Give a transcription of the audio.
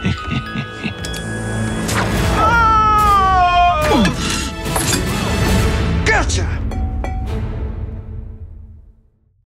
gotcha!